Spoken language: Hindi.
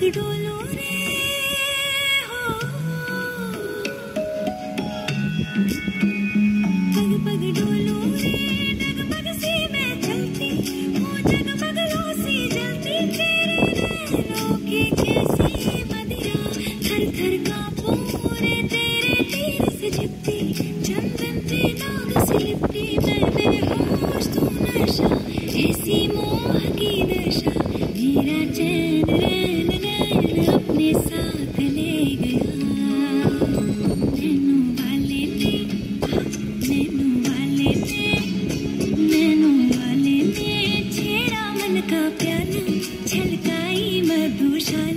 डोलो रे हो पग पग डोलो रे डग पग सी मैं चलती वो जग पगलों सी जलती तेरे नैनों की कैसी मदिरा थर थर कांपू रे तेरे तीर से झिपती चंदन पे नाग से लिपटी मैं बेहोश तू नशा ऐसी मोह की दशा मेरा चैन रैन छलकाई मधुशाला।